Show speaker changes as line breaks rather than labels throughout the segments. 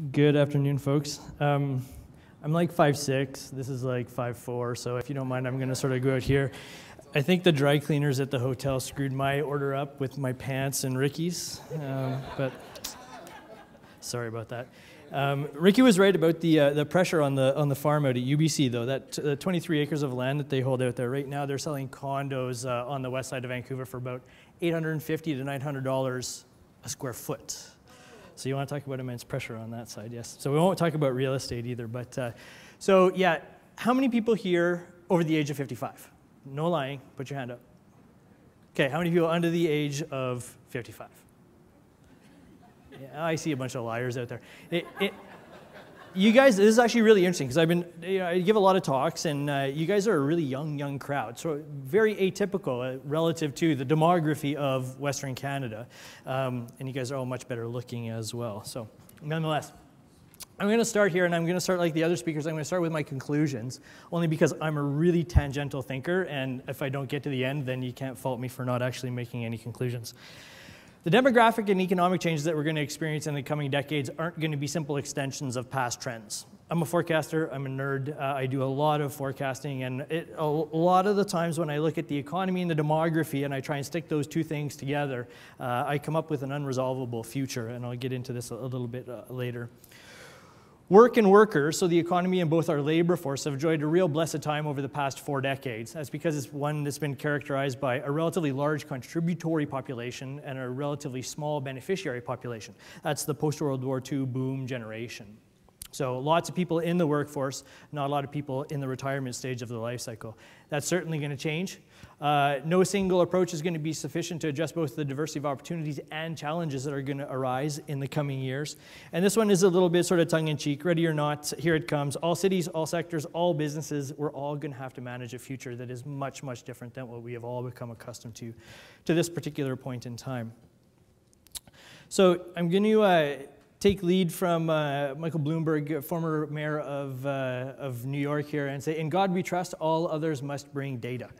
Good afternoon, folks. Um, I'm like five six. This is like five four. So if you don't mind, I'm going to sort of go out here. I think the dry cleaners at the hotel screwed my order up with my pants and Ricky's, um, but sorry about that. Um, Ricky was right about the uh, the pressure on the on the farm out at UBC though. That uh, 23 acres of land that they hold out there right now, they're selling condos uh, on the west side of Vancouver for about 850 to 900 dollars a square foot. So you want to talk about immense pressure on that side, yes. So we won't talk about real estate either, but uh, so yeah, how many people here over the age of 55? No lying, put your hand up. Okay, how many people under the age of 55? Yeah, I see a bunch of liars out there. It, it, you guys, this is actually really interesting because I've been, you know, I give a lot of talks, and uh, you guys are a really young, young crowd. So very atypical uh, relative to the demography of Western Canada, um, and you guys are all much better looking as well. So, nonetheless. I'm going to start here, and I'm going to start like the other speakers. I'm going to start with my conclusions, only because I'm a really tangential thinker, and if I don't get to the end, then you can't fault me for not actually making any conclusions. The demographic and economic changes that we're going to experience in the coming decades aren't going to be simple extensions of past trends. I'm a forecaster, I'm a nerd, uh, I do a lot of forecasting, and it, a, lot of the times when I look at the economy and the demography and I try and stick those two things together, uh, I come up with an unresolvable future, and I'll get into this a, a little bit uh, later. Work and workers, so the economy and both our labor force, have enjoyed a real blessed time over the past four decades. That's because it's one that's been characterized by a relatively large contributory population and a relatively small beneficiary population. That's the post World War II boom generation. So lots of people in the workforce, not a lot of people in the retirement stage of the life cycle. That's certainly going to change. Uh, no single approach is going to be sufficient to address both the diversity of opportunities and challenges that are going to arise in the coming years. And this one is a little bit sort of tongue in cheek. Ready or not, here it comes. All cities, all sectors, all businesses, we're all going to have to manage a future that is much, much different than what we have all become accustomed to to this particular point in time. So I'm going to. Uh, take lead from uh, Michael Bloomberg, former mayor of, uh, of New York here, and say, In God we trust, all others must bring data.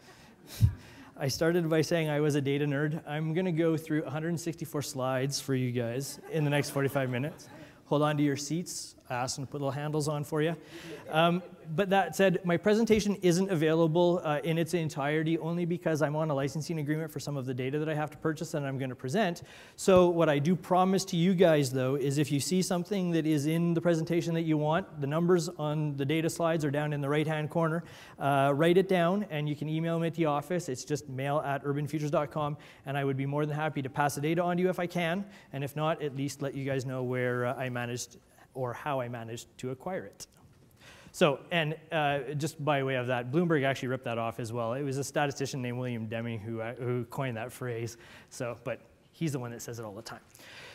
I started by saying I was a data nerd. I'm going to go through 164 slides for you guys in the next 45 minutes. Hold on to your seats. Them to put little handles on for you. Um, but that said, my presentation isn't available uh, in its entirety only because I'm on a licensing agreement for some of the data that I have to purchase and I'm going to present. So what I do promise to you guys, though, is if you see something that is in the presentation that you want, the numbers on the data slides are down in the right-hand corner. Uh, write it down, and you can email me at the office. It's just mail at urbanfutures.com, and I would be more than happy to pass the data on to you if I can, and if not, at least let you guys know where uh, I managed or how I managed to acquire it. So, and uh, just by way of that, Bloomberg actually ripped that off as well. It was a statistician named William Deming who, uh, who coined that phrase. So, but he's the one that says it all the time.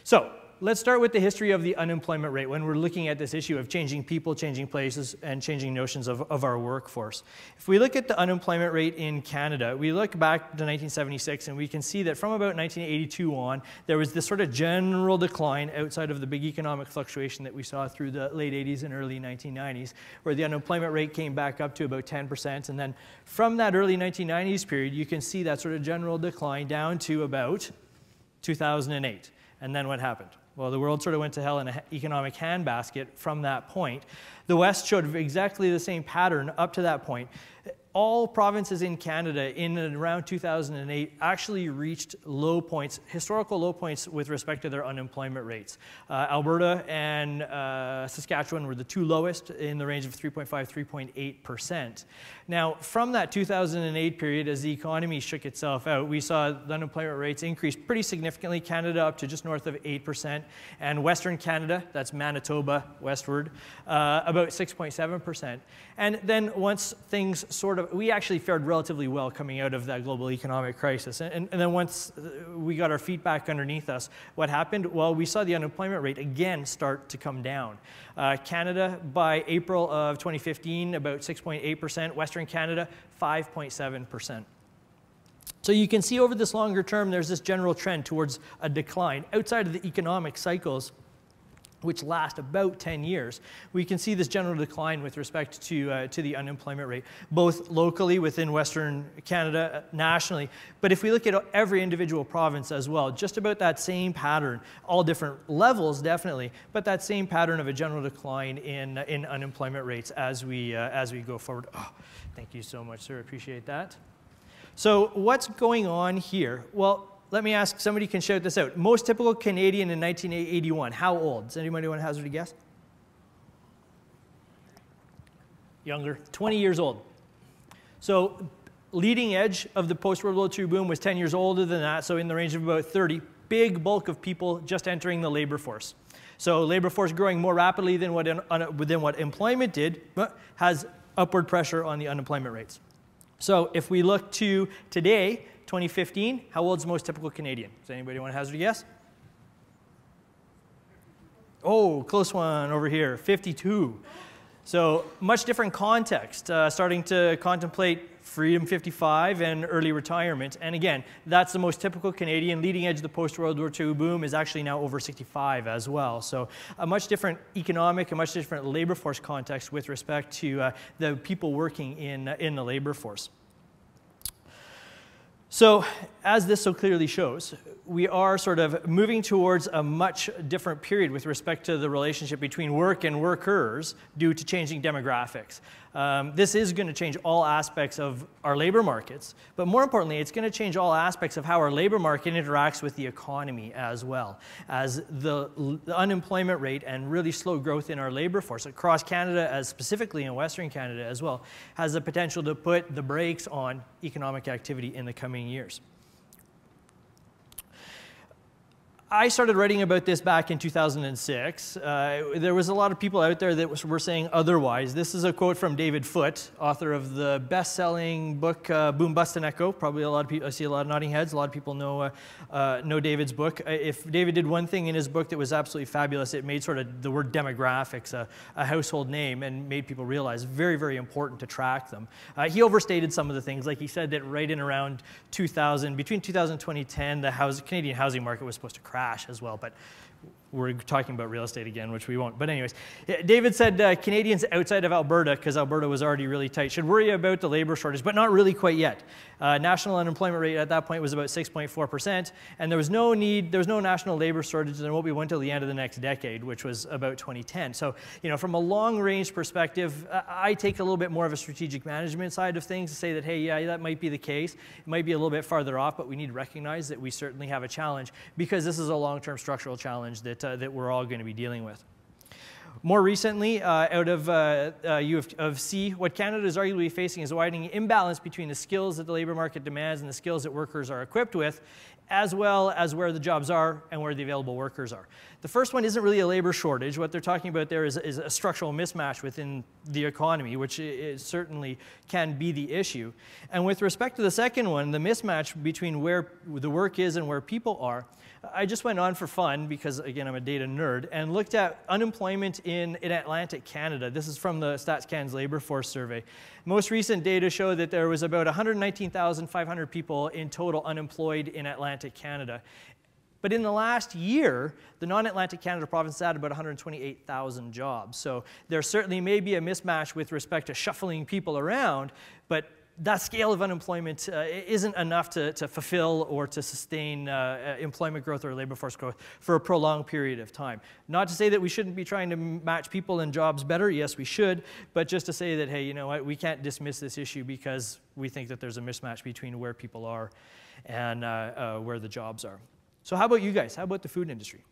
So, let's start with the history of the unemployment rate when we're looking at this issue of changing people, changing places, and changing notions of, of our workforce. If we look at the unemployment rate in Canada, we look back to 1976 and we can see that from about 1982 on, there was this sort of general decline outside of the big economic fluctuation that we saw through the late 80s and early 1990s, where the unemployment rate came back up to about 10%. And then from that early 1990s period, you can see that sort of general decline down to about 2008. And then what happened? Well, the world sort of went to hell in an economic handbasket from that point. The West showed exactly the same pattern up to that point all provinces in Canada in and around 2008 actually reached low points, historical low points with respect to their unemployment rates. Uh, Alberta and uh, Saskatchewan were the two lowest in the range of 3.5, 3.8%. Now, from that 2008 period, as the economy shook itself out, we saw the unemployment rates increase pretty significantly. Canada up to just north of 8%, and Western Canada, that's Manitoba westward, uh, about 6.7%. And then once things sort of we actually fared relatively well coming out of that global economic crisis. And, and then once we got our feet back underneath us, what happened? Well, we saw the unemployment rate again start to come down. Uh, Canada, by April of 2015, about 6.8%. Western Canada, 5.7%. So you can see over this longer term, there's this general trend towards a decline outside of the economic cycles which last about 10 years, we can see this general decline with respect to, uh, to the unemployment rate, both locally within Western Canada, uh, nationally. But if we look at every individual province as well, just about that same pattern, all different levels definitely, but that same pattern of a general decline in, in unemployment rates as we, uh, as we go forward. Oh, thank you so much, sir. Appreciate that. So, what's going on here? Well, let me ask, somebody can shout this out. Most typical Canadian in 1981, how old? Does anybody want to hazard a guess? Younger, 20 years old. So leading edge of the post-World War II boom was 10 years older than that, so in the range of about 30. Big bulk of people just entering the labor force. So labor force growing more rapidly than what, than what employment did, but has upward pressure on the unemployment rates. So if we look to today, 2015, how old is the most typical Canadian? Does anybody want to hazard a guess? Oh, close one over here, 52. So much different context, uh, starting to contemplate Freedom 55 and early retirement. And again, that's the most typical Canadian. Leading edge of the post-World War II boom is actually now over 65 as well. So a much different economic, a much different labor force context with respect to uh, the people working in, in the labor force. So, as this so clearly shows, we are sort of moving towards a much different period with respect to the relationship between work and workers due to changing demographics. Um, this is going to change all aspects of our labor markets, but more importantly, it's going to change all aspects of how our labor market interacts with the economy as well, as the, the unemployment rate and really slow growth in our labor force across Canada, as specifically in Western Canada as well, has the potential to put the brakes on economic activity in the coming years. I started writing about this back in 2006. Uh, there was a lot of people out there that were saying otherwise. This is a quote from David Foot, author of the best-selling book uh, Boom Bust and Echo. Probably a lot of people. I see a lot of nodding heads. A lot of people know uh, uh know David's book. Uh, if David did one thing in his book that was absolutely fabulous, it made sort of the word demographics a, a household name and made people realize very very important to track them. Uh, he overstated some of the things, like he said that right in around 2000, between 2000 and 2010, the house, Canadian housing market was supposed to crash crash as well. But we're talking about real estate again, which we won't. But anyways, David said uh, Canadians outside of Alberta, because Alberta was already really tight, should worry about the labor shortage, but not really quite yet. Uh, national unemployment rate at that point was about 6.4%, and there was no need, there was no national labor shortage and what we went till the end of the next decade, which was about 2010. So, you know, from a long-range perspective, I take a little bit more of a strategic management side of things to say that, hey, yeah, that might be the case. It might be a little bit farther off, but we need to recognize that we certainly have a challenge because this is a long-term structural challenge that, uh, that we're all going to be dealing with. More recently, uh, out of uh, uh, U of, C, what Canada is arguably facing is a widening imbalance between the skills that the labor market demands and the skills that workers are equipped with, as well as where the jobs are and where the available workers are. The first one isn't really a labor shortage. What they're talking about there is, is a structural mismatch within the economy, which certainly can be the issue. And with respect to the second one, the mismatch between where the work is and where people are, I just went on for fun because, again, I'm a data nerd and looked at unemployment in, in Atlantic Canada. This is from the Stats StatsCan's labor force survey. Most recent data show that there was about 119,500 people in total unemployed in Atlantic Canada. But in the last year, the non Atlantic Canada provinces added about 128,000 jobs. So there certainly may be a mismatch with respect to shuffling people around, but that scale of unemployment uh, isn't enough to, to fulfill or to sustain uh, uh, employment growth or labor force growth for a prolonged period of time. Not to say that we shouldn't be trying to match people and jobs better, yes, we should, but just to say that, hey, you know what, we can't dismiss this issue because we think that there's a mismatch between where people are and uh, uh where the jobs are. So, how about you guys? How about the food industry?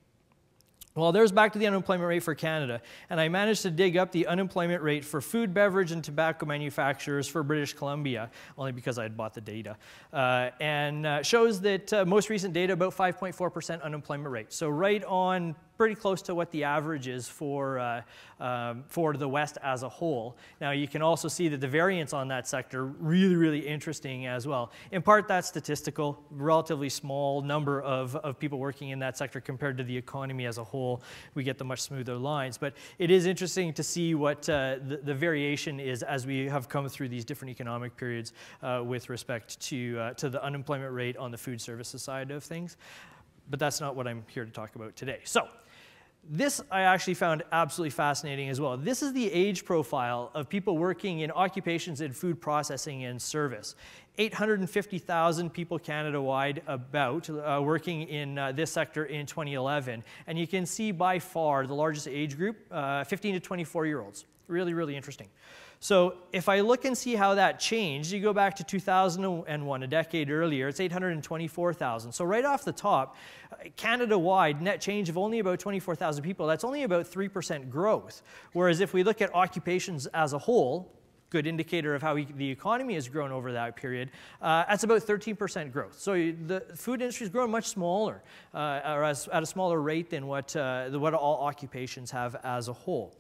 Well, there's back to the unemployment rate for Canada, and I managed to dig up the unemployment rate for food, beverage, and tobacco manufacturers for British Columbia, only because I had bought the data, uh, and uh, shows that uh, most recent data about 5.4% unemployment rate. So right on pretty close to what the average is for, uh, um, for the West as a whole. Now, you can also see that the variance on that sector really, really interesting as well. In part, that's statistical, relatively small number of, of people working in that sector compared to the economy as a whole. We get the much smoother lines. But it is interesting to see what uh, the, the, variation is as we have come through these different economic periods uh, with respect to, uh, to the unemployment rate on the food services side of things. But that's not what I'm here to talk about today. So, This I actually found absolutely fascinating as well. This is the age profile of people working in occupations in food processing and service. 850,000 people Canada-wide about uh, working in uh, this sector in 2011. And you can see by far the largest age group, uh, 15 to 24 year olds. Really, really interesting. So if I look and see how that changed, you go back to 2001, a decade earlier, it's 824,000. So right off the top, Canada-wide net change of only about 24,000 people, that's only about 3% growth. Whereas if we look at occupations as a whole, good indicator of how the economy has grown over that period, uh, that's about 13% growth. So the food industry has grown much smaller, uh, or as, at a smaller rate than what, uh, what all occupations have as a whole.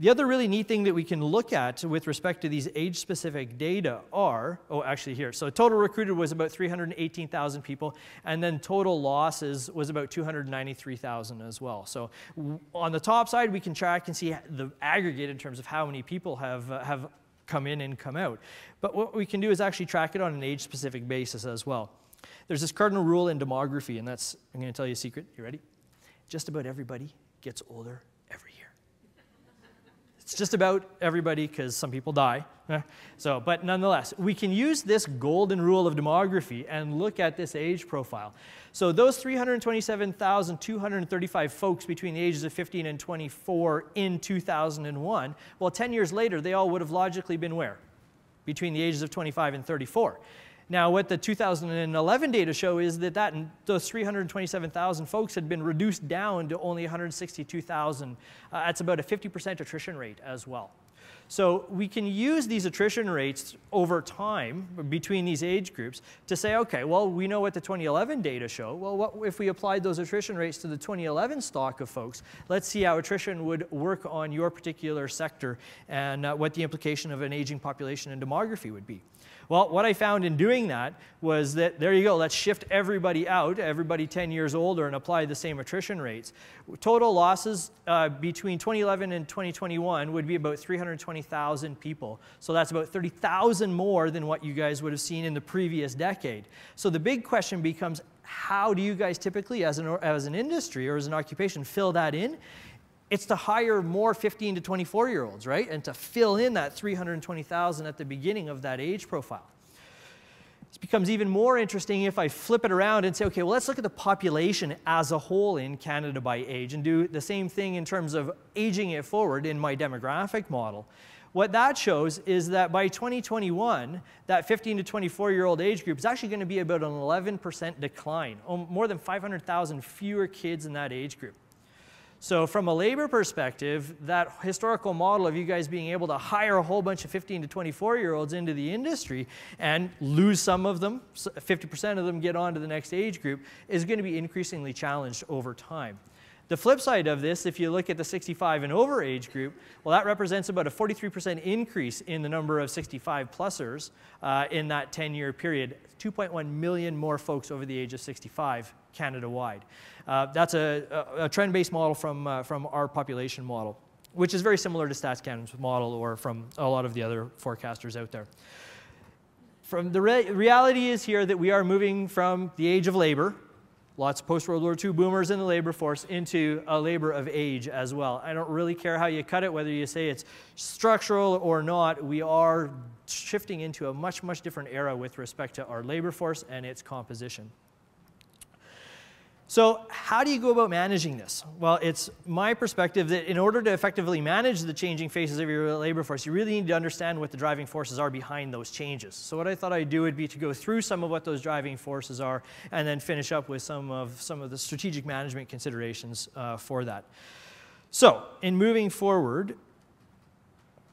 The other really neat thing that we can look at with respect to these age-specific data are, oh, actually here. So total recruited was about 318,000 people, and then total losses was about 293,000 as well. So on the top side, we can track and see the aggregate in terms of how many people have, uh, have come in and come out. But what we can do is actually track it on an age-specific basis as well. There's this cardinal rule in demography, and that's, I'm going to tell you a secret. You ready? Just about everybody gets older it's just about everybody because some people die. Eh? So, but nonetheless, we can use this golden rule of demography and look at this age profile. So those 327,235 folks between the ages of 15 and 24 in 2001, well, 10 years later, they all would have logically been where? Between the ages of 25 and 34. Now, what the 2011 data show is that, that those 327,000 folks had been reduced down to only 162,000. Uh, that's about a 50% attrition rate as well. So we can use these attrition rates over time between these age groups to say, okay, well, we know what the 2011 data show. Well, what if we applied those attrition rates to the 2011 stock of folks? Let's see how attrition would work on your particular sector and uh, what the implication of an aging population and demography would be. Well, what I found in doing that was that there you go, let's shift everybody out, everybody 10 years older, and apply the same attrition rates. Total losses uh, between 2011 and 2021 would be about 320,000 people. So that's about 30,000 more than what you guys would have seen in the previous decade. So the big question becomes how do you guys typically, as an, as an industry or as an occupation, fill that in? It's to hire more 15 to 24 year olds, right? And to fill in that 320,000 at the beginning of that age profile. This becomes even more interesting if I flip it around and say, okay, well, let's look at the population as a whole in Canada by age and do the same thing in terms of aging it forward in my demographic model. What that shows is that by 2021, that 15 to 24 year old age group is actually going to be about an 11% decline, um, more than 500,000 fewer kids in that age group. So from a labor perspective, that historical model of you guys being able to hire a whole bunch of 15 to 24 year olds into the industry and lose some of them, 50% of them get on to the next age group, is going to be increasingly challenged over time. The flip side of this, if you look at the 65 and over age group, well, that represents about a 43% increase in the number of 65 plusers uh, in that 10 year period. 2.1 million more folks over the age of 65 Canada wide. Uh, that's a, a, a trend-based model from, uh, from our population model, which is very similar to Stats Canada's model or from a lot of the other forecasters out there. From the re reality is here that we are moving from the age of labor, lots of post-World War II boomers in the labor force, into a labor of age as well. I don't really care how you cut it, whether you say it's structural or not, we are shifting into a much, much different era with respect to our labor force and its composition. So how do you go about managing this? Well, it's my perspective that in order to effectively manage the changing faces of your labor force, you really need to understand what the driving forces are behind those changes. So what I thought I'd do would be to go through some of what those driving forces are and then finish up with some of, some of the strategic management considerations uh, for that. So in moving forward,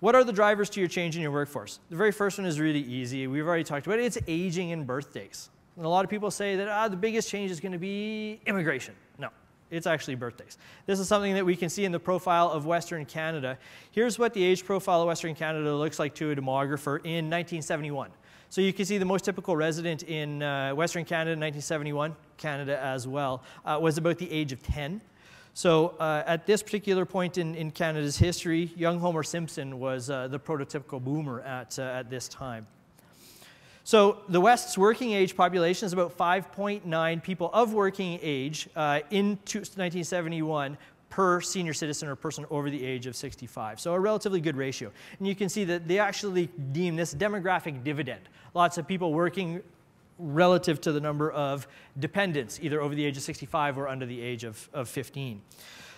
what are the drivers to your change in your workforce? The very first one is really easy. We've already talked about it. It's aging and birthdays. And a lot of people say that ah, the biggest change is going to be immigration. No, it's actually birthdays. This is something that we can see in the profile of Western Canada. Here's what the age profile of Western Canada looks like to a demographer in 1971. So you can see the most typical resident in uh, Western Canada in 1971, Canada as well, uh, was about the age of 10. So uh, at this particular point in, in Canada's history, young Homer Simpson was uh, the prototypical boomer at, uh, at this time. So the West's working age population is about 5.9 people of working age uh, in 1971 per senior citizen or person over the age of 65. So a relatively good ratio. And you can see that they actually deem this demographic dividend. Lots of people working relative to the number of dependents, either over the age of 65 or under the age of, of 15.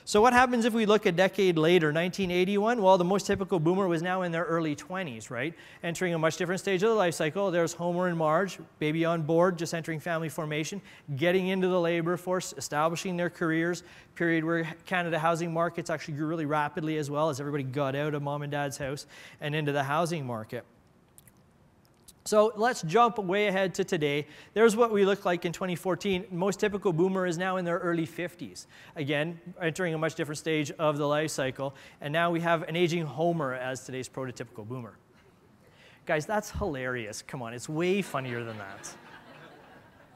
So what happens if we look a decade later, 1981? Well, the most typical boomer was now in their early 20s, right? Entering a much different stage of the life cycle. There's Homer and Marge, baby on board, just entering family formation, getting into the labor force, establishing their careers, period where Canada housing markets actually grew really rapidly as well as everybody got out of mom and dad's house and into the housing market. So let's jump way ahead to today. There's what we look like in 2014. Most typical boomer is now in their early 50s. Again, entering a much different stage of the life cycle. And now we have an aging Homer as today's prototypical boomer. Guys, that's hilarious. Come on, it's way funnier than that.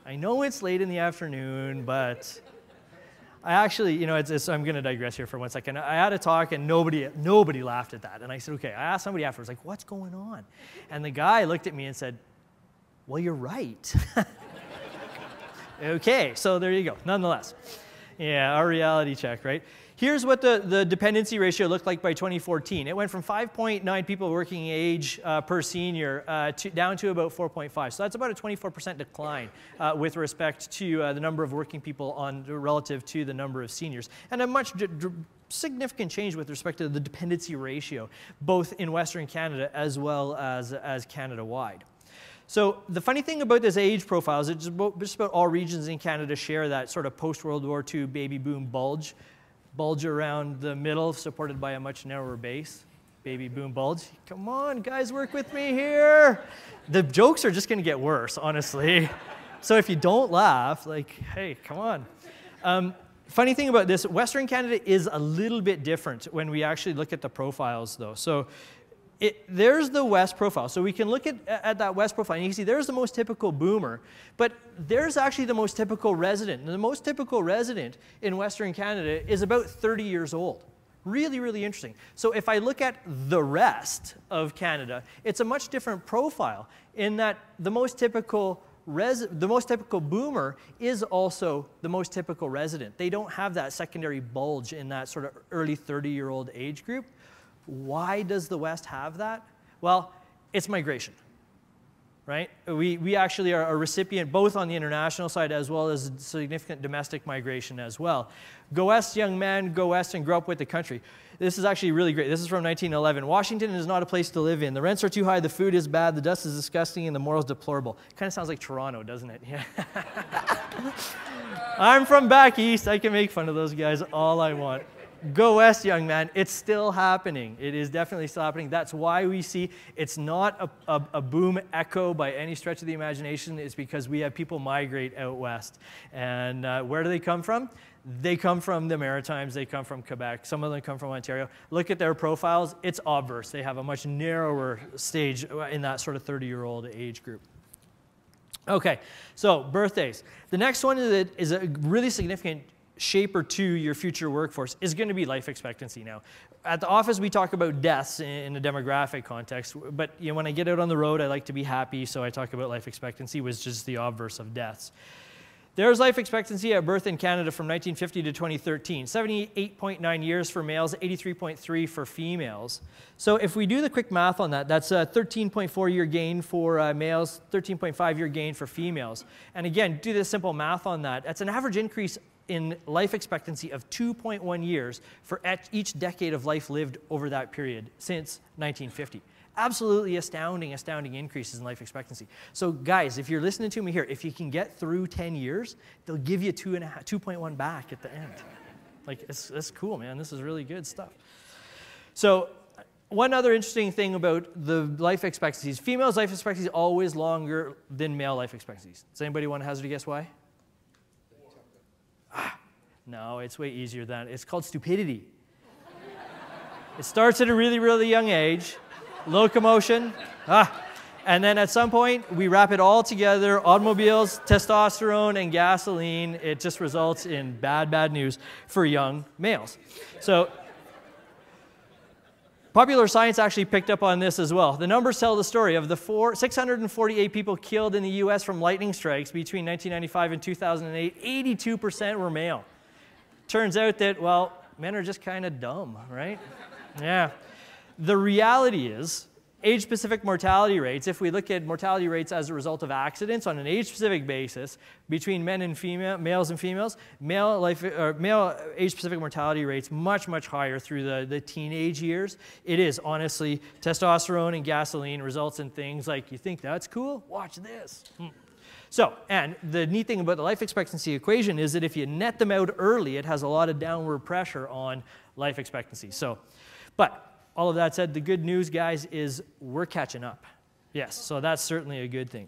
I know it's late in the afternoon, but I actually, you know, it's, it's, I'm going to digress here for one second. I had a talk and nobody, nobody laughed at that. And I said, okay, I asked somebody afterwards, like, what's going on? And the guy looked at me and said, well, you're right. okay, so there you go, nonetheless. Yeah, our reality check, right? Here's what the, the dependency ratio looked like by 2014. It went from 5.9 people working age uh, per senior uh, to, down to about 4.5. So that's about a 24% decline uh, with respect to uh, the number of working people on relative to the number of seniors. And a much significant change with respect to the dependency ratio, both in Western Canada as well as, as Canada-wide. So the funny thing about this age profile is about, just about all regions in Canada share that sort of post-World War II baby boom bulge bulge around the middle, supported by a much narrower base. Baby boom bulge. Come on, guys, work with me here. The jokes are just going to get worse, honestly. So if you don't laugh, like, hey, come on. Um, funny thing about this, Western Canada is a little bit different when we actually look at the profiles, though. So it, there's the West profile. So we can look at, at that West profile, and you can see there's the most typical boomer, but there's actually the most typical resident. And the most typical resident in Western Canada is about 30 years old. Really, really interesting. So if I look at the rest of Canada, it's a much different profile in that the most typical the most typical boomer is also the most typical resident. They don't have that secondary bulge in that sort of early 30 year old age group. Why does the West have that? Well, it's migration, right? We, we actually are a recipient both on the international side as well as significant domestic migration as well. Go West, young man, go West and grow up with the country. This is actually really great. This is from 1911. Washington is not a place to live in. The rents are too high, the food is bad, the dust is disgusting, and the morals deplorable. Kind of sounds like Toronto, doesn't it? Yeah. I'm from back east. I can make fun of those guys all I want. Go west, young man. It's still happening. It is definitely still happening. That's why we see it's not a, a, a, boom echo by any stretch of the imagination. It's because we have people migrate out west. And uh, where do they come from? They come from the Maritimes, they come from Quebec, some of them come from Ontario. Look at their profiles, it's obverse. They have a much narrower stage in that sort of 30 year old age group. Okay, so birthdays. The next one is a really significant shaper to your future workforce is going to be life expectancy now. At the office, we talk about deaths in a demographic context, but you know, when I get out on the road, I like to be happy, so I talk about life expectancy, which is just the obverse of deaths. There's life expectancy at birth in Canada from 1950 to 2013 78.9 years for males, 83.3 for females. So, if we do the quick math on that, that's a 13.4 year gain for uh, males, 13.5 year gain for females. And again, do the simple math on that. That's an average increase in life expectancy of 2.1 years for each decade of life lived over that period since 1950. Absolutely astounding, astounding increases in life expectancy. So, guys, if you're listening to me here, if you can get through 10 years, they'll give you two and a half, 2.1 back at the end. Like, it's, it's cool, man. This is really good stuff. So, one other interesting thing about the life expectancies females' life expectancy is always longer than male life expectancies. Does anybody want to hazard a guess why? No, it's way easier than It's called stupidity. it starts at a really, really young age, locomotion, ah, and then at some point we wrap it all together automobiles, testosterone, and gasoline. It just results in bad, bad news for young males. So, Popular Science actually picked up on this as well. The numbers tell the story of the four, 648 people killed in the US from lightning strikes between 1995 and 2008, 82% were male. Turns out that, well, men are just kind of dumb, right? yeah. The reality is, age specific mortality rates, if we look at mortality rates as a result of accidents on an age specific basis between men and female, males and females, male, life, or male age specific mortality rates much, much higher through the, the teenage years. It is honestly testosterone and gasoline results in things like you think that's cool? Watch this. Hmm. So, and the neat thing about the life expectancy equation is that if you net them out early, it has a lot of downward pressure on life expectancy. So, but all of that said, the good news, guys, is we're catching up. Yes, so that's certainly a good thing.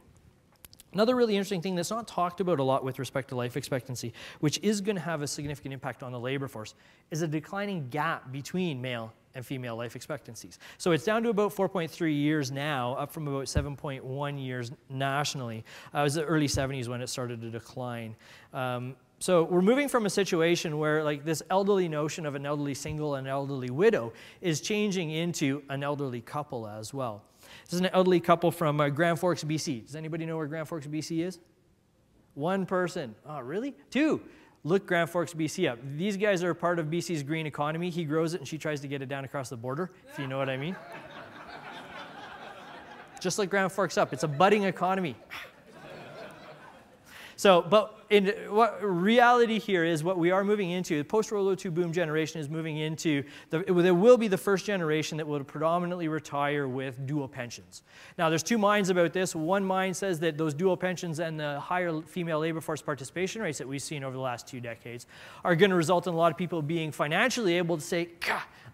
Another really interesting thing that's not talked about a lot with respect to life expectancy, which is going to have a significant impact on the labor force, is a declining gap between male and female life expectancies. So it's down to about 4.3 years now, up from about 7.1 years nationally. Uh, it was the early 70s when it started to decline. Um, so we're moving from a situation where like this elderly notion of an elderly single and elderly widow is changing into an elderly couple as well. This is an elderly couple from uh, Grand Forks, BC. Does anybody know where Grand Forks, BC is? One person. Oh, really? Two. Look Grand Forks, BC up. These guys are part of BC's green economy. He grows it and she tries to get it down across the border, if you know what I mean. Just like Grand Forks up, it's a budding economy. So, but in what reality here is what we are moving into, the post-World War II boom generation is moving into, the, there will be the first generation that will predominantly retire with dual pensions. Now, there's two minds about this. One mind says that those dual pensions and the higher female labor force participation rates that we've seen over the last two decades are going to result in a lot of people being financially able to say,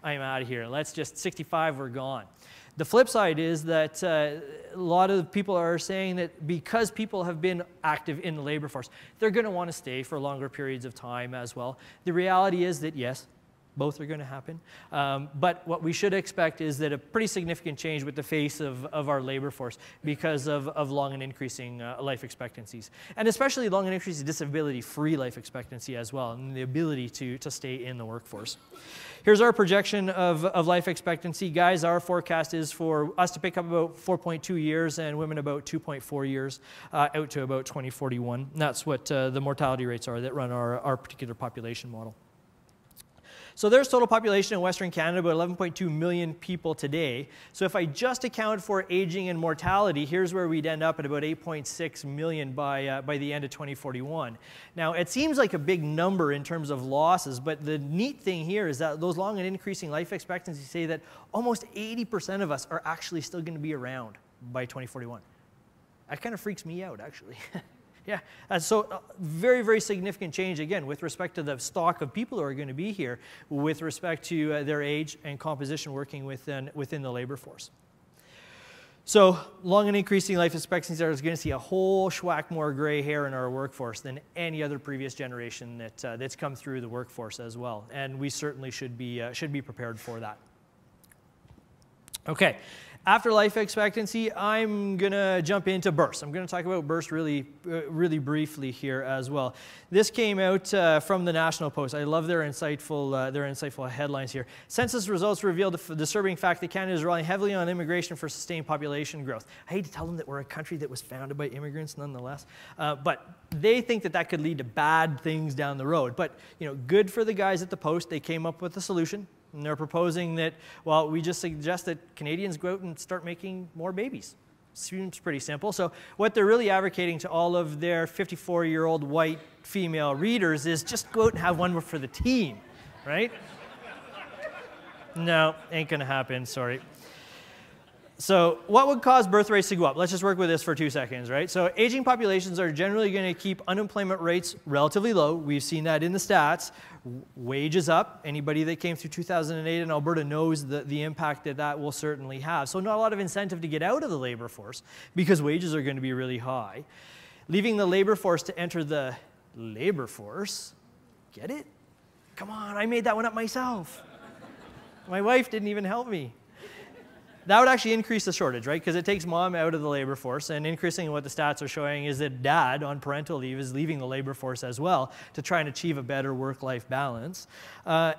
I'm out of here. Let's just, 65, we're gone. The flip side is that uh, a lot of people are saying that because people have been active in the labor force, they're going to want to stay for longer periods of time as well. The reality is that, yes, both are going to happen. Um, but what we should expect is that a pretty significant change with the face of, of our labor force because of, of long and increasing uh, life expectancies. And especially long and increasing disability-free life expectancy as well, and the ability to, to stay in the workforce. Here's our projection of, of life expectancy. Guys, our forecast is for us to pick up about 4.2 years and women about 2.4 years uh, out to about 2041. And that's what uh, the mortality rates are that run our, our particular population model. So there's total population in Western Canada, about 11.2 million people today. So if I just account for aging and mortality, here's where we'd end up at about 8.6 million by, uh, by the end of 2041. Now, it seems like a big number in terms of losses, but the neat thing here is that those long and increasing life expectancies say that almost 80% of us are actually still going to be around by 2041. That kind of freaks me out, actually. Yeah, uh, so uh, very, very significant change again with respect to the stock of people who are going to be here with respect to uh, their age and composition working within, within the labor force. So long and increasing life expectancy is going to see a whole schwack more gray hair in our workforce than any other previous generation that, uh, that's come through the workforce as well. And we certainly should be, uh, should be prepared for that. Okay, after life expectancy, I'm going to jump into births. I'm going to talk about births really, uh, really briefly here as well. This came out uh, from the National Post. I love their insightful, uh, their insightful headlines here. Census results reveal the disturbing fact that Canada is relying heavily on immigration for sustained population growth. I hate to tell them that we're a country that was founded by immigrants nonetheless, uh, but they think that that could lead to bad things down the road. But, you know, good for the guys at the Post. They came up with a solution. And they're proposing that, well, we just suggest that Canadians go out and start making more babies. Seems pretty simple. So, what they're really advocating to all of their 54 year old white female readers is just go out and have one for the team, right? no, ain't gonna happen, sorry. So, what would cause birth rates to go up? Let's just work with this for two seconds, right? So, aging populations are generally going to keep unemployment rates relatively low. We've seen that in the stats wages up. Anybody that came through 2008 in Alberta knows the, the impact that that will certainly have. So not a lot of incentive to get out of the labor force because wages are going to be really high. Leaving the labor force to enter the labor force, get it? Come on, I made that one up myself. My wife didn't even help me that would actually increase the shortage, right? Because it takes mom out of the labor force, and increasingly what the stats are showing is that dad on parental leave is leaving the labor force as well to try and achieve a better work-life balance. Uh,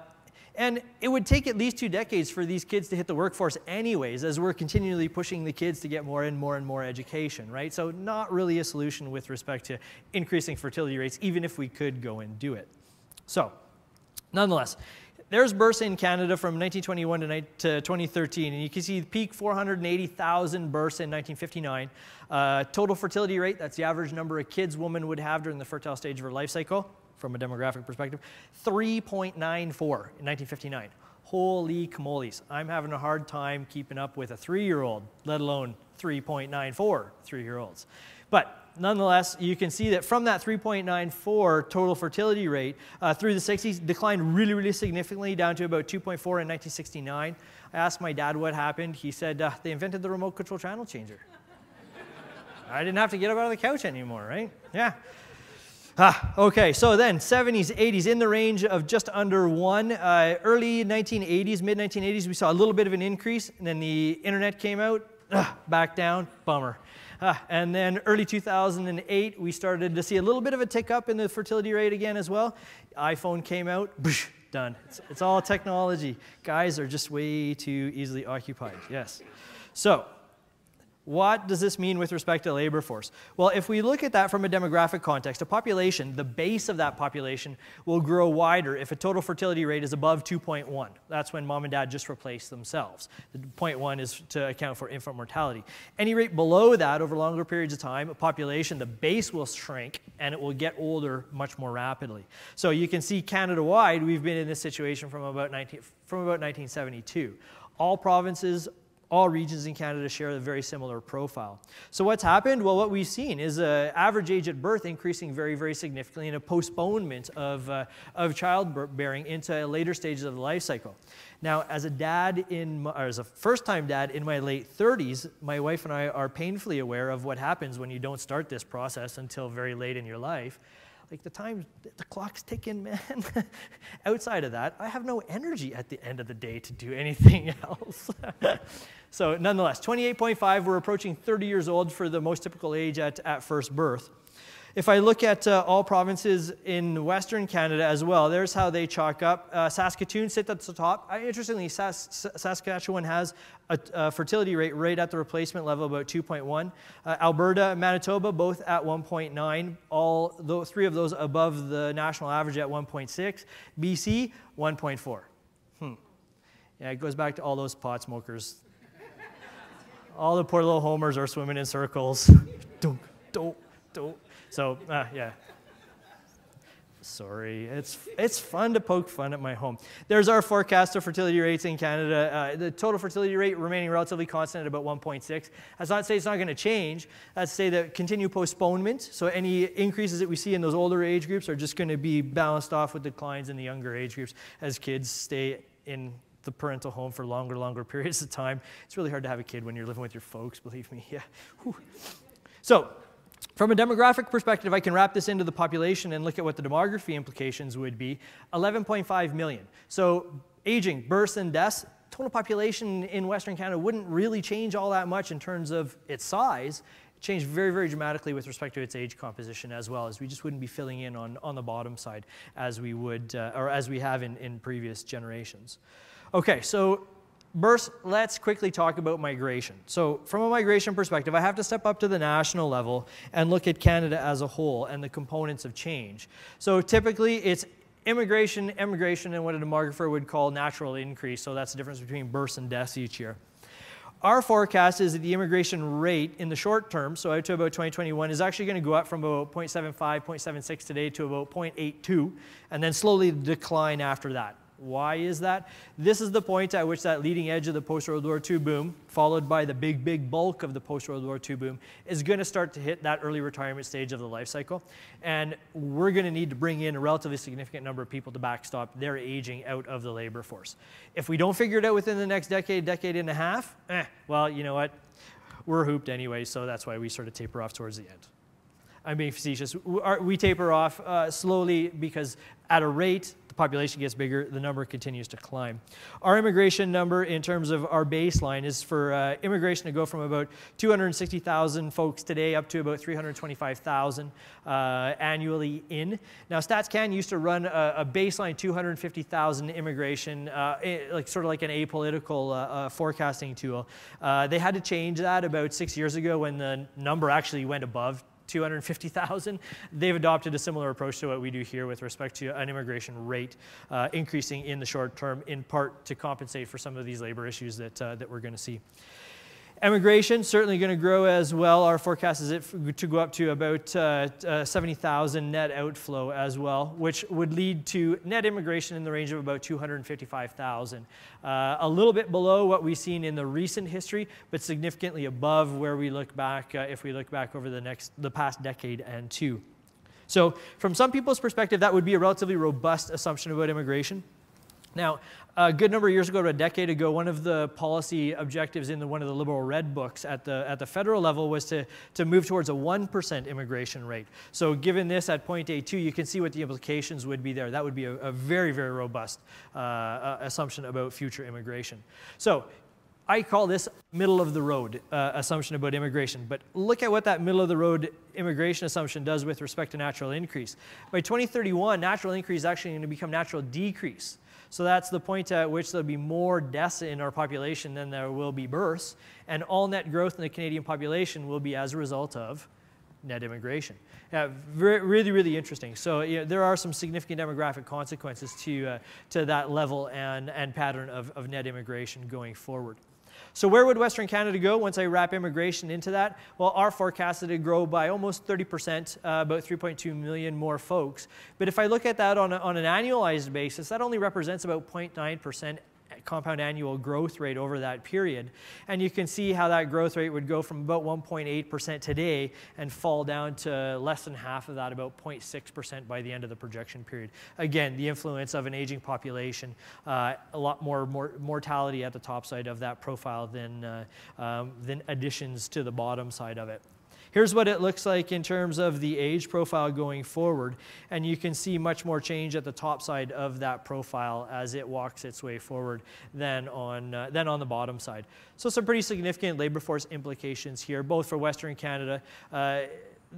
and it would take at least two decades for these kids to hit the workforce anyways, as we're continually pushing the kids to get more and more and more education, right? So not really a solution with respect to increasing fertility rates, even if we could go and do it. So, nonetheless, there's births in Canada from 1921 to, to 2013, and you can see the peak 480,000 births in 1959. Uh, total fertility rate, that's the average number of kids woman would have during the fertile stage of her life cycle from a demographic perspective, 3.94 in 1959. Holy camoles, I'm having a hard time keeping up with a three-year-old, let alone 3.94 three-year-olds. But nonetheless, you can see that from that 3.94 total fertility rate uh, through the 60s, declined really, really significantly down to about 2.4 in 1969. I asked my dad what happened. He said uh, they invented the remote control channel changer. I didn't have to get up out of the couch anymore, right? Yeah. Ah, okay, so then 70s, 80s, in the range of just under one. Uh, early 1980s, mid 1980s, we saw a little bit of an increase, and then the internet came out, ah, back down, bummer. Ah, and then early 2008, we started to see a little bit of a tick up in the fertility rate again as well. iPhone came out, done. It's, it's all technology. Guys are just way too easily occupied, yes. So, what does this mean with respect to labor force? Well, if we look at that from a demographic context, a population, the base of that population will grow wider if a total fertility rate is above 2.1. That's when mom and dad just replace themselves. The 0.1 is to account for infant mortality. Any rate below that over longer periods of time, a population, the base will shrink and it will get older much more rapidly. So you can see Canada-wide, we've been in this situation from about, 19, from about 1972. All provinces all regions in Canada share a very similar profile. So what's happened? Well, what we've seen is an average age at birth increasing very, very significantly and a postponement of, uh, of childbearing into later stages of the life cycle. Now, as a dad in, or as a first-time dad in my late 30s, my wife and I are painfully aware of what happens when you don't start this process until very late in your life like the time the clock's ticking man. Outside of that i have no energy at the end of the day to do anything else. So nonetheless 28.5 we're approaching 30 years old for the most typical age at, at first birth if I look at uh, all provinces in Western Canada as well, there's how they chalk up. Uh, Saskatoon sits at the top. Uh, interestingly, Sas Saskatchewan has a, a, fertility rate right at the replacement level, about 2.1. Uh, Alberta, and Manitoba, both at 1.9. All three of those above the national average at 1.6. BC, 1.4. Hmm. Yeah, it goes back to all those pot smokers. all the poor little homers are swimming in circles. don't, don't, don't. So, uh, yeah. Sorry, it's, it's fun to poke fun at my home. There's our forecast of fertility rates in Canada. Uh, the total fertility rate remaining relatively constant at about 1.6. That's not to say it's not going to change. That's to say that continued postponement. So any increases that we see in those older age groups are just going to be balanced off with declines in the younger age groups as kids stay in the parental home for longer, longer periods of time. It's really hard to have a kid when you're living with your folks, believe me. Yeah. Whew. So from a demographic perspective, I can wrap this into the population and look at what the demography implications would be. 11.5 million. So aging, births and deaths, total population in Western Canada wouldn't really change all that much in terms of its size. It changed very, very dramatically with respect to its age composition as well, as we just wouldn't be filling in on, on the bottom side as we would, uh, or as we have in, in previous generations. Okay, so First, let's quickly talk about migration. So, from a migration perspective, I have to step up to the national level and look at Canada as a whole and the components of change. So, typically, it's immigration, emigration, and what a demographer would call natural increase. So, that's the difference between births and deaths each year. Our forecast is that the immigration rate in the short term, so out to about 2021, is actually going to go up from about 0.75, 0.76 today to about 0.82, and then slowly decline after that. Why is that? This is the point at which that leading edge of the post-World War II boom, followed by the big, big bulk of the post-World War II boom, is going to start to hit that early retirement stage of the life cycle. And we're going to need to bring in a relatively significant number of people to backstop their aging out of the labor force. If we don't figure it out within the next decade, decade and a half, eh, well, you know what? We're hooped anyway, so that's why we sort of taper off towards the end. I'm being facetious. We taper off uh, slowly because at a rate the population gets bigger, the number continues to climb. Our immigration number in terms of our baseline is for uh, immigration to go from about 260,000 folks today up to about 325,000 uh, annually in. Now, StatsCan used to run a, a baseline 250,000 immigration, uh, like sort of like an apolitical uh, uh, forecasting tool. Uh, they had to change that about six years ago when the number actually went above 250,000. They've adopted a similar approach to what we do here with respect to an immigration rate uh, increasing in the short term, in part to compensate for some of these labor issues that, uh, that we're going to see. Immigration certainly going to grow as well. Our forecast is it to go up to about uh, uh, 70,000 net outflow as well, which would lead to net immigration in the range of about 255,000. Uh, a little bit below what we've seen in the recent history, but significantly above where we look back uh, if we look back over the next the past decade and two. So, from some people's perspective, that would be a relatively robust assumption about immigration. Now, a good number of years ago, a decade ago, one of the policy objectives in the, one of the liberal red books at the, at the federal level was to, to move towards a 1% immigration rate. So given this at point A2, you can see what the implications would be there. That would be a, a very, very robust uh, uh, assumption about future immigration. So I call this middle of the road uh, assumption about immigration. But look at what that middle of the road immigration assumption does with respect to natural increase. By 2031, natural increase is actually going to become natural decrease. So that's the point at which there'll be more deaths in our population than there will be births. And all net growth in the Canadian population will be as a result of net immigration. Yeah, really, really interesting. So you know, there are some significant demographic consequences to, uh, to that level and, and pattern of, of net immigration going forward. So where would Western Canada go once I wrap immigration into that? Well, our forecast is to grow by almost 30%, uh, about 3.2 million more folks. But if I look at that on, a, on an annualized basis, that only represents about 0.9% compound annual growth rate over that period. And you can see how that growth rate would go from about 1.8% today and fall down to less than half of that, about 0.6% by the end of the projection period. Again, the influence of an aging population, uh, a lot more, more, mortality at the top side of that profile than, uh, um, than additions to the bottom side of it. Here's what it looks like in terms of the age profile going forward. And you can see much more change at the top side of that profile as it walks its way forward than on, uh, than on the bottom side. So some pretty significant labor force implications here, both for Western Canada. Uh,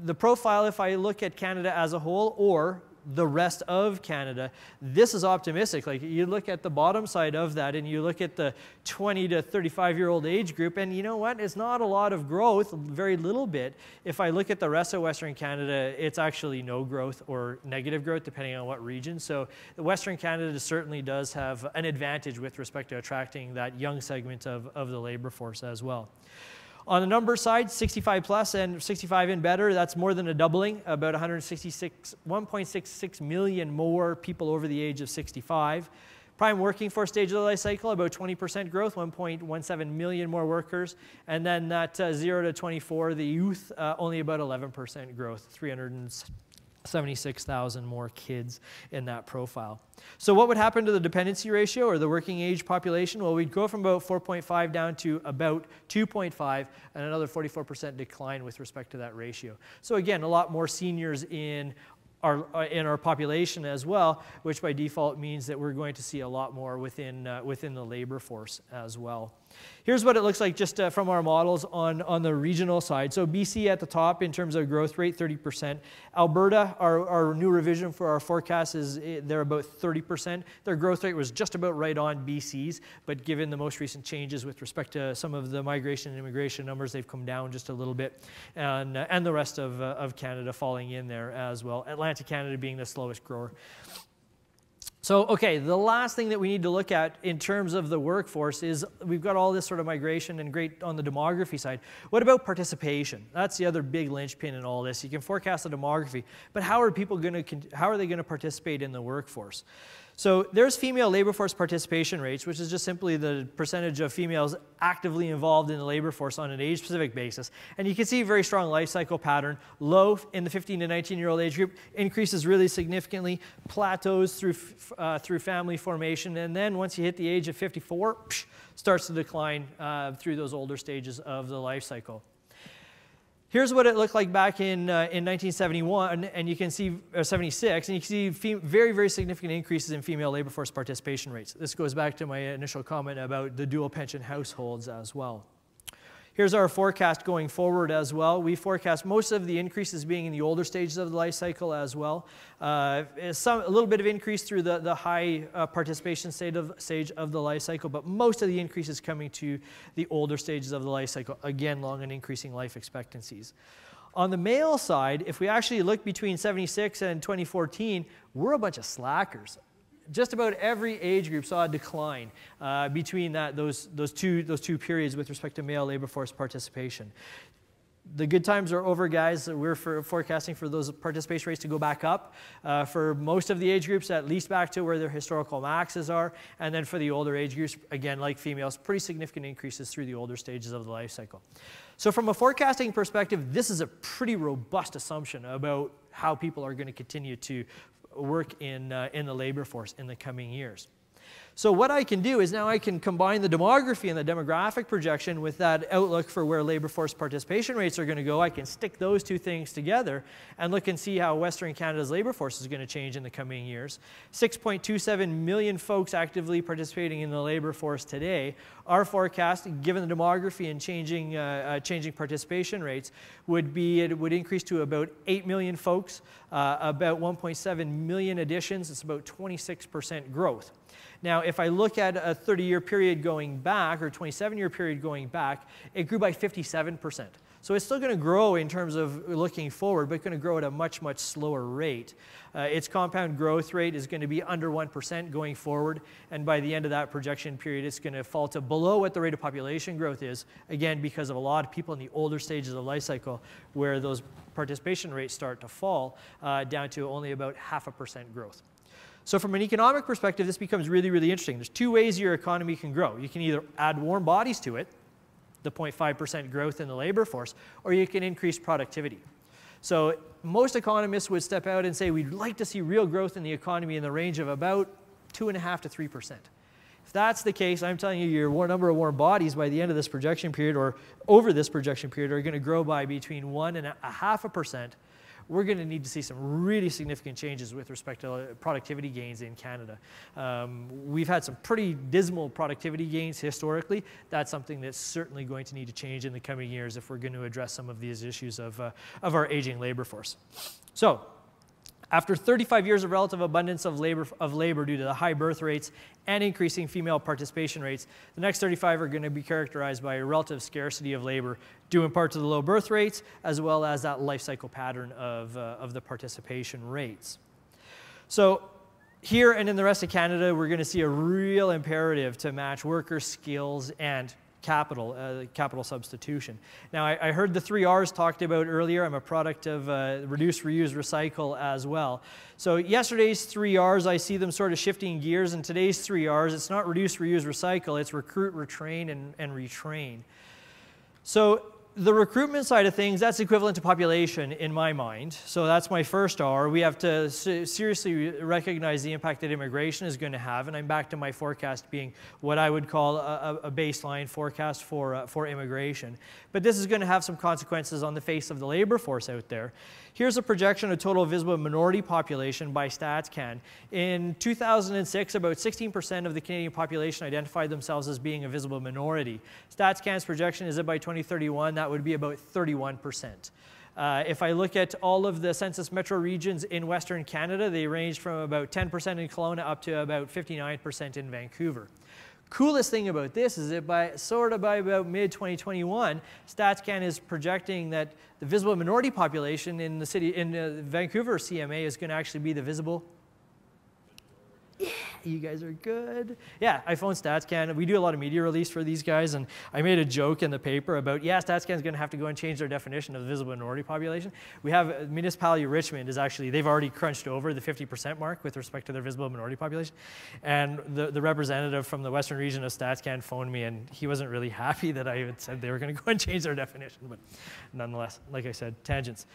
the profile, if I look at Canada as a whole, or the rest of Canada. This is optimistic. Like you look at the bottom side of that and you look at the 20 to 35 year old age group, and you know what? It's not a lot of growth, very little bit. If I look at the rest of Western Canada, it's actually no growth or negative growth, depending on what region. So Western Canada certainly does have an advantage with respect to attracting that young segment of, of the labor force as well. On the number side, 65 plus and 65 and better, that's more than a doubling, about 166, 1.66 million more people over the age of 65. Prime working force stage of the life cycle, about 20% growth, 1.17 million more workers. And then that uh, 0 to 24, the youth, uh, only about 11% growth, 300 76,000 more kids in that profile. So what would happen to the dependency ratio or the working age population? Well, we'd go from about 4.5 down to about 2.5 and another 44% decline with respect to that ratio. So again, a lot more seniors in our, uh, in our population as well, which by default means that we're going to see a lot more within, uh, within the labor force as well. Here's what it looks like just uh, from our models on, on the regional side. So BC at the top in terms of growth rate, 30%. Alberta, our, our new revision for our forecast is eh, they're about 30%. Their growth rate was just about right on BC's, but given the most recent changes with respect to some of the migration and immigration numbers, they've come down just a little bit. And, uh, and the rest of, uh, of Canada falling in there as well. Canada being the slowest grower. So, okay, the last thing that we need to look at in terms of the workforce is we've got all this sort of migration and great on the demography side. What about participation? That's the other big linchpin in all this. You can forecast the demography, but how are people going to how are they going to participate in the workforce? So there's female labor force participation rates, which is just simply the percentage of females actively involved in the labor force on an age-specific basis. And you can see a very strong life cycle pattern. Low in the 15 to 19-year-old age group, increases really significantly, plateaus through, uh, through family formation, and then once you hit the age of 54, psh, starts to decline uh, through those older stages of the life cycle. Here's what it looked like back in, uh, in 1971, and you can see, uh, 76, and you can see very, very significant increases in female labor force participation rates. This goes back to my initial comment about the dual pension households as well. Here's our forecast going forward as well. We forecast most of the increases being in the older stages of the life cycle as well. Uh, some, a little bit of increase through the, the high uh, participation stage of, stage of the life cycle, but most of the increase is coming to the older stages of the life cycle. Again, long and increasing life expectancies. On the male side, if we actually look between 76 and 2014, we're a bunch of slackers just about every age group saw a decline uh, between that, those, those, two, those two periods with respect to male labor force participation the good times are over, guys. We're for forecasting for those participation rates to go back up uh, for most of the age groups, at least back to where their historical maxes are. And then for the older age groups, again, like females, pretty significant increases through the older stages of the life cycle. So, from a forecasting perspective, this is a pretty robust assumption about how people are going to continue to work in, uh, in the labor force in the coming years. So what I can do is now I can combine the demography and the demographic projection with that outlook for where labor force participation rates are going to go. I can stick those two things together and look and see how Western Canada's labor force is going to change in the coming years. 6.27 million folks actively participating in the labor force today. Our forecast, given the demography and changing, uh, uh, changing participation rates, would be it would increase to about 8 million folks, uh, about 1.7 million additions. It's about 26% growth. Now, if I look at a 30 year period going back or 27 year period going back, it grew by 57%. So it's still going to grow in terms of looking forward, but going to grow at a much, much slower rate. Uh, its compound growth rate is going to be under 1% going forward, and by the end of that projection period, it's going to fall to below what the rate of population growth is, again, because of a lot of people in the older stages of the life cycle where those participation rates start to fall uh, down to only about half a percent growth. So from an economic perspective, this becomes really, really interesting. There's two ways your economy can grow. You can either add warm bodies to it, the 0.5% growth in the labor force, or you can increase productivity. So most economists would step out and say we'd like to see real growth in the economy in the range of about 2.5 to 3%. If that's the case, I'm telling you your number of warm bodies by the end of this projection period or over this projection period are going to grow by between 1 and a half a percent we're going to need to see some really significant changes with respect to uh, productivity gains in Canada. Um, we've had some pretty dismal productivity gains historically. That's something that's certainly going to need to change in the coming years if we're going to address some of these issues of, uh, of our aging labor force. So, after 35 years of relative abundance of labor, of labor due to the high birth rates and increasing female participation rates, the next 35 are going to be characterized by a relative scarcity of labor due in part to the low birth rates as well as that life cycle pattern of, uh, of the participation rates. So here and in the rest of Canada, we're going to see a real imperative to match worker skills and capital, uh, capital substitution. Now, I, I, heard the three R's talked about earlier. I'm a product of uh, reduce, reuse, recycle as well. So yesterday's three R's, I see them sort of shifting gears, and today's three R's, it's not reduce, reuse, recycle, it's recruit, retrain, and, and retrain. So the recruitment side of things, that's equivalent to population in my mind. So that's my first R. We have to seriously recognize the impact that immigration is going to have. And I'm back to my forecast being what I would call a, a baseline forecast for, uh, for immigration. But this is going to have some consequences on the face of the labor force out there. Here's a projection of total visible minority population by StatsCan. In 2006, about 16% of the Canadian population identified themselves as being a visible minority. StatsCan's projection is that by 2031, that would be about 31%. Uh, if I look at all of the census metro regions in Western Canada, they range from about 10% in Kelowna up to about 59% in Vancouver. Coolest thing about this is that by sort of by about mid 2021, StatsCan is projecting that the visible minority population in the city in uh, Vancouver CMA is going to actually be the visible yeah, you guys are good. Yeah, iPhone StatsCan. We do a lot of media release for these guys, and I made a joke in the paper about, yeah, StatsCan is going to have to go and change their definition of the visible minority population. We have uh, municipality Richmond is actually, they've already crunched over the 50% mark with respect to their visible minority population. And the, the representative from the western region of StatsCan phoned me, and he wasn't really happy that I had said they were going to go and change their definition, but nonetheless, like I said, tangents.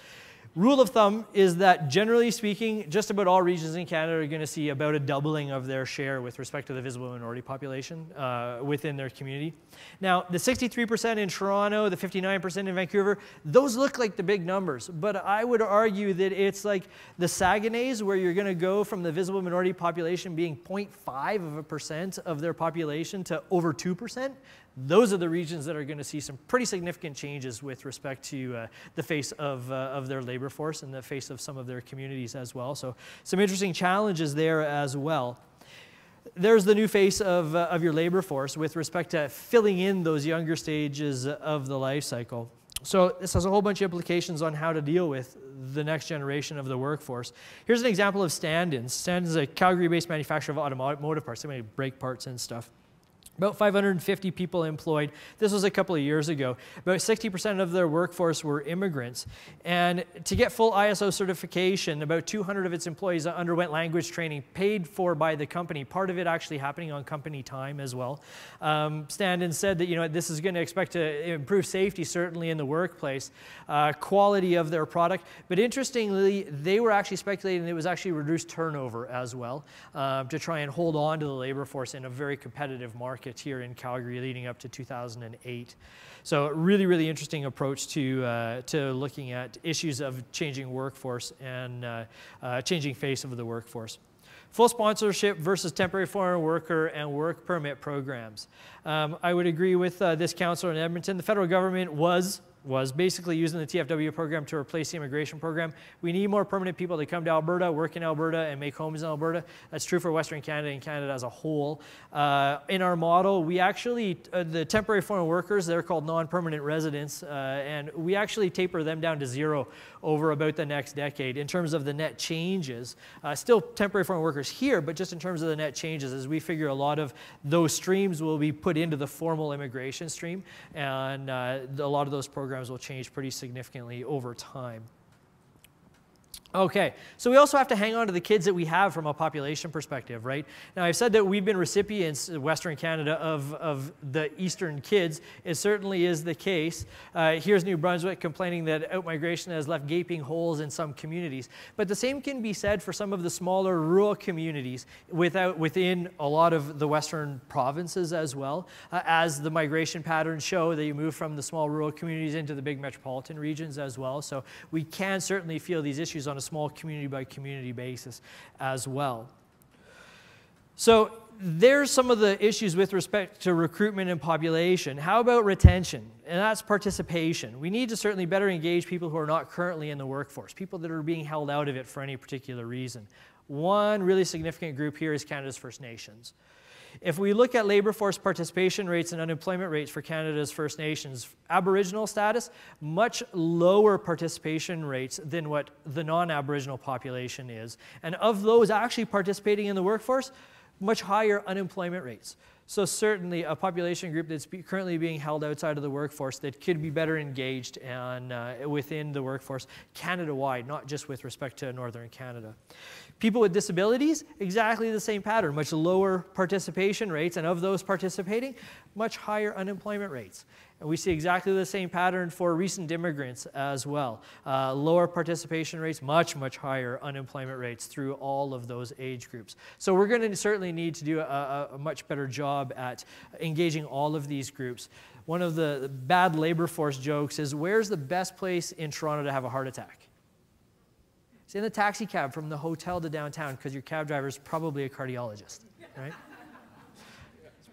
Rule of thumb is that generally speaking, just about all regions in Canada are going to see about a doubling of their share with respect to the visible minority population uh, within their community. Now, the 63% in Toronto, the 59% in Vancouver, those look like the big numbers, but I would argue that it's like the Saguenays where you're going to go from the visible minority population being 0.5 of a percent of their population to over 2% those are the regions that are going to see some pretty significant changes with respect to uh, the face of, uh, of their labor force in the face of some of their communities as well. So some interesting challenges there as well. There's the new face of, uh, of your labor force with respect to filling in those younger stages of the life cycle. So this has a whole bunch of implications on how to deal with the next generation of the workforce. Here's an example of Standen's. Stand is a Calgary-based manufacturer of automotive parts. They make brake parts and stuff. About 550 people employed. This was a couple of years ago. About 60% of their workforce were immigrants. And to get full ISO certification, about 200 of its employees underwent language training paid for by the company, part of it actually happening on company time as well. Um, Standen said that you know, this is going to expect to improve safety, certainly in the workplace, uh, quality of their product. But interestingly, they were actually speculating it was actually reduced turnover as well uh, to try and hold on to the labor force in a very competitive market here in Calgary leading up to 2008. So really, really interesting approach to, uh, to looking at issues of changing workforce and uh, uh, changing face of the workforce. Full sponsorship versus temporary foreign worker and work permit programs. Um, I would agree with uh, this councillor in Edmonton. The federal government was was basically using the TFW program to replace the immigration program. We need more permanent people to come to Alberta, work in Alberta, and make homes in Alberta. That's true for Western Canada and Canada as a whole. Uh, in our model, we actually, uh, the temporary foreign workers, they're called non-permanent residents, uh, and we actually taper them down to zero over about the next decade in terms of the net changes. Uh, still temporary foreign workers here, but just in terms of the net changes, as we figure a lot of those streams will be put into the formal immigration stream, and uh, a lot of those programs will change pretty significantly over time. Okay, so we also have to hang on to the kids that we have from a population perspective, right? Now, I've said that we've been recipients in Western Canada of, of the Eastern kids. It certainly is the case. Uh, here's New Brunswick complaining that outmigration has left gaping holes in some communities. But the same can be said for some of the smaller rural communities without, within a lot of the Western provinces as well, uh, as the migration patterns show that you move from the small rural communities into the big metropolitan regions as well. So we can certainly feel these issues on a small community by community basis as well. So there's some of the issues with respect to recruitment and population. How about retention? And that's participation. We need to certainly better engage people who are not currently in the workforce, people that are being held out of it for any particular reason. One really significant group here is Canada's First Nations. If we look at labor force participation rates and unemployment rates for Canada's First Nations, Aboriginal status, much lower participation rates than what the non Aboriginal population is. And of those actually participating in the workforce, much higher unemployment rates. So certainly a population group that's be currently being held outside of the workforce that could be better engaged and uh, within the workforce Canada-wide, not just with respect to Northern Canada. People with disabilities, exactly the same pattern, much lower participation rates, and of those participating, much higher unemployment rates. And we see exactly the same pattern for recent immigrants as well. Uh, lower participation rates, much, much higher unemployment rates through all of those age groups. So we're going to certainly need to do a, a, much better job at engaging all of these groups. One of the bad labor force jokes is where's the best place in Toronto to have a heart attack? It's in the taxi cab from the hotel to downtown because your cab driver is probably a cardiologist, right?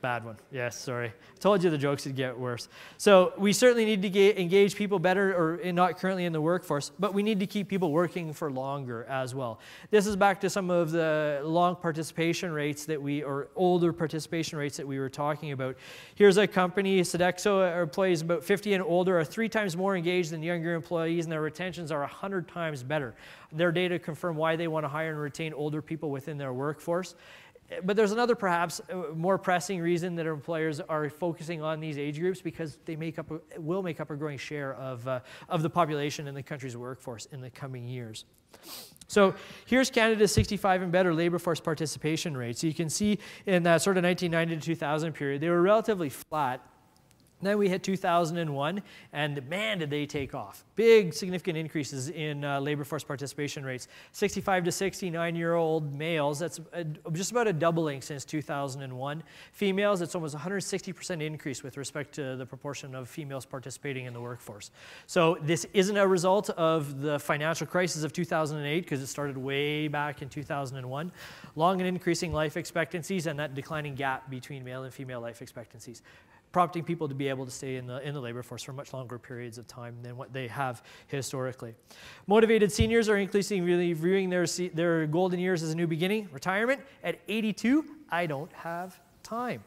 Bad one. Yes, sorry. I told you the jokes would get worse. So we certainly need to engage people better or not currently in the workforce, but we need to keep people working for longer as well. This is back to some of the long participation rates that we, or older participation rates that we were talking about. Here's a company, Sodexo, uh, employees about 50 and older are three times more engaged than younger employees, and their retentions are 100 times better. Their data confirm why they want to hire and retain older people within their workforce. But there's another perhaps uh, more pressing reason that employers are focusing on these age groups because they make up a, will make up a growing share of, uh, of the population in the country's workforce in the coming years. So here's Canada's 65 and better labor force participation rate. So you can see in that sort of 1990 to 2000 period, they were relatively flat then we hit 2001, and man, did they take off. Big, significant increases in uh, labor force participation rates. 65 to 69 year old males, that's a, just about a doubling since 2001. Females, it's almost 160% increase with respect to the proportion of females participating in the workforce. So this isn't a result of the financial crisis of 2008, because it started way back in 2001. Long and increasing life expectancies and that declining gap between male and female life expectancies prompting people to be able to stay in the, in the labor force for much longer periods of time than what they have historically. Motivated seniors are increasingly viewing their, their golden years as a new beginning. Retirement at 82, I don't have time.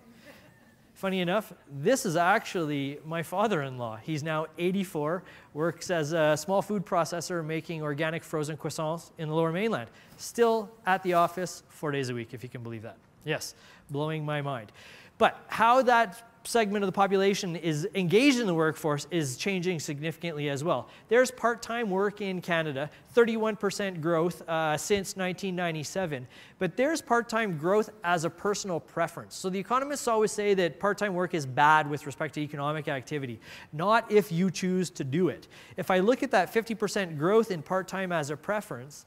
Funny enough, this is actually my father in law. He's now 84, works as a small food processor making organic frozen croissants in the lower mainland. Still at the office four days a week, if you can believe that. Yes, blowing my mind. But how that segment of the population is engaged in the workforce is changing significantly as well. There's part-time work in Canada, 31% growth uh, since 1997, but there's part-time growth as a personal preference. So the economists always say that part-time work is bad with respect to economic activity, not if you choose to do it. If I look at that 50% growth in part-time as a preference,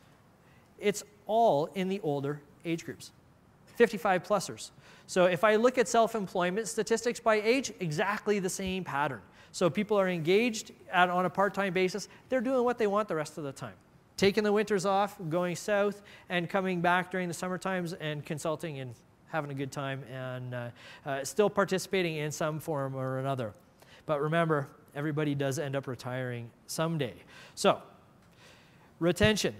it's all in the older age groups, 55 plusers. So if I look at self-employment statistics by age, exactly the same pattern. So people are engaged at, on a part-time basis. They're doing what they want the rest of the time. Taking the winters off, going south, and coming back during the summer times and consulting and having a good time and uh, uh, still participating in some form or another. But remember, everybody does end up retiring someday. So, retention.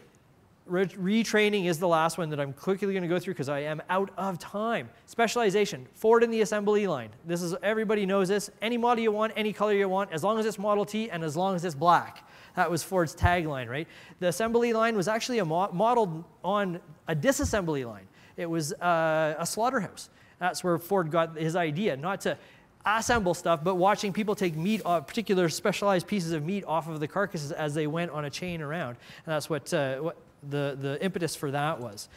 Retraining is the last one that I'm quickly going to go through because I am out of time. Specialization, Ford in the assembly line. This is, everybody knows this. Any model you want, any color you want, as long as it's Model T and as long as it's black. That was Ford's tagline, right? The assembly line was actually a mo modeled on a disassembly line. It was uh, a slaughterhouse. That's where Ford got his idea, not to assemble stuff, but watching people take meat, uh, particular specialized pieces of meat off of the carcasses as they went on a chain around. And that's what, uh, what the, the impetus for that was.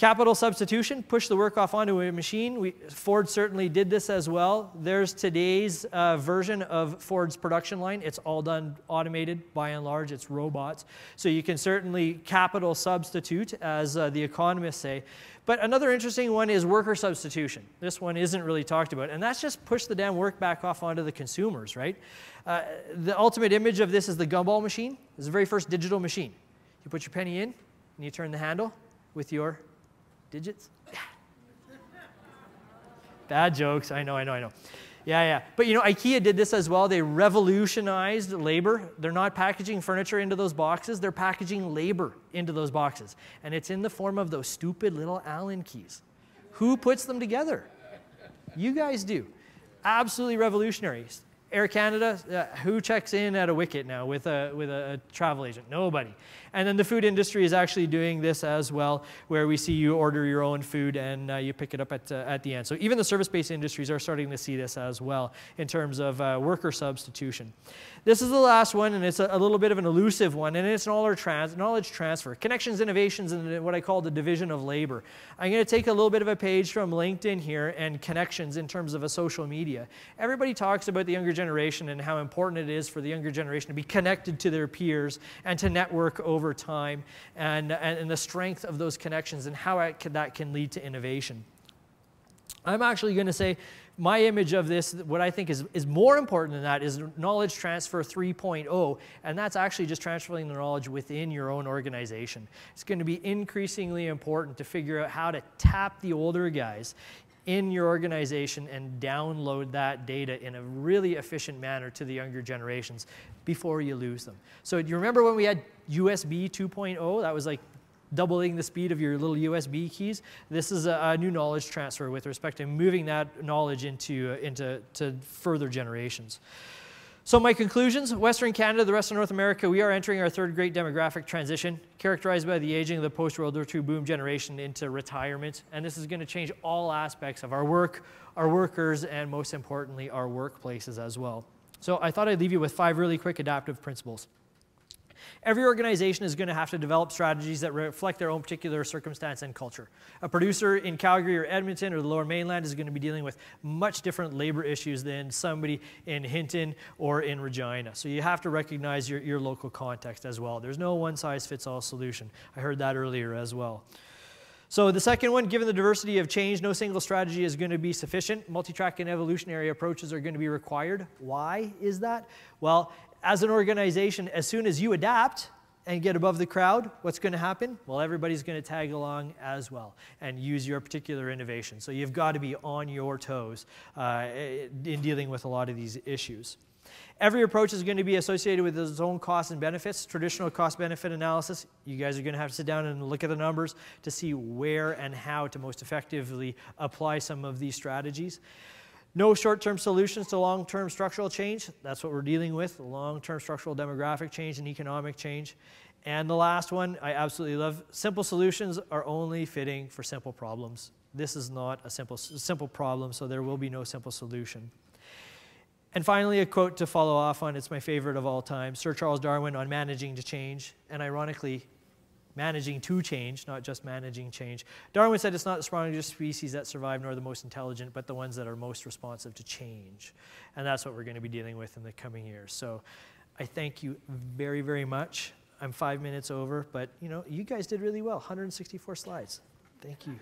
Capital substitution, push the work off onto a machine. We, Ford certainly did this as well. There's today's uh, version of Ford's production line. It's all done automated by and large, it's robots. So you can certainly capital substitute, as uh, the economists say. But another interesting one is worker substitution. This one isn't really talked about, and that's just push the damn work back off onto the consumers, right? Uh, the ultimate image of this is the gumball machine. It's the very first digital machine. You put your penny in, and you turn the handle with your digits. Bad jokes. I know, I know, I know. Yeah, yeah. But you know, IKEA did this as well. They revolutionized labor. They're not packaging furniture into those boxes, they're packaging labor into those boxes. And it's in the form of those stupid little Allen keys. Who puts them together? You guys do. Absolutely revolutionary. Air Canada, uh, who checks in at a wicket now with a, with a, a, travel agent? Nobody. And then the food industry is actually doing this as well, where we see you order your own food and uh, you pick it up at, uh, at the end. So even the service-based industries are starting to see this as well in terms of uh, worker substitution. This is the last one, and it's a, a little bit of an elusive one, and it's knowledge, trans knowledge transfer. Connections, innovations, and what I call the division of labor. I'm going to take a little bit of a page from LinkedIn here and connections in terms of a social media. Everybody talks about the younger generation and how important it is for the younger generation to be connected to their peers and to network over time and, and, and the strength of those connections and how can, that can lead to innovation. I'm actually going to say my image of this, what I think is, is more important than that, is knowledge transfer 3.0, and that's actually just transferring the knowledge within your own organization. It's going to be increasingly important to figure out how to tap the older guys in your organization and download that data in a really efficient manner to the younger generations before you lose them. So do you remember when we had USB 2.0? That was like doubling the speed of your little USB keys. This is a, a new knowledge transfer with respect to moving that knowledge into, into to further generations. So my conclusions, Western Canada, the rest of North America, we are entering our third great demographic transition, characterized by the aging of the post-World War II boom generation into retirement. And this is going to change all aspects of our work, our workers, and most importantly, our workplaces as well. So I thought I'd leave you with five really quick adaptive principles. Every organization is going to have to develop strategies that reflect their own particular circumstance and culture. A producer in Calgary or Edmonton or the lower mainland is going to be dealing with much different labor issues than somebody in Hinton or in Regina. So you have to recognize your, your local context as well. There's no one size fits all solution. I heard that earlier as well. So the second one, given the diversity of change, no single strategy is going to be sufficient. Multi-track and evolutionary approaches are going to be required. Why is that? Well, as an organization, as soon as you adapt and get above the crowd, what's going to happen? Well, everybody's going to tag along as well and use your particular innovation. So you've got to be on your toes uh, in dealing with a lot of these issues. Every approach is going to be associated with its own costs and benefits. Traditional cost benefit analysis, you guys are going to have to sit down and look at the numbers to see where and how to most effectively apply some of these strategies. No short term solutions to long term structural change. That's what we're dealing with long term structural demographic change and economic change. And the last one I absolutely love simple solutions are only fitting for simple problems. This is not a simple, simple problem, so there will be no simple solution. And finally, a quote to follow off on. It's my favorite of all time Sir Charles Darwin on managing to change. And ironically, managing to change, not just managing change. Darwin said it's not the strongest species that survive nor the most intelligent, but the ones that are most responsive to change. And that's what we're going to be dealing with in the coming years. So I thank you very, very much. I'm five minutes over, but you know, you guys did really well. 164 slides. Thank you.